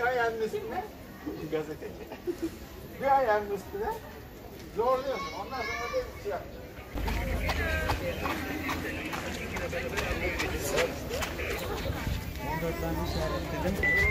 bir ayağının üstüne gazeteci. Bir ayağının üstüne zorluyorsun. Ondan sonra da bir şey yap. Dört tane işaretledim.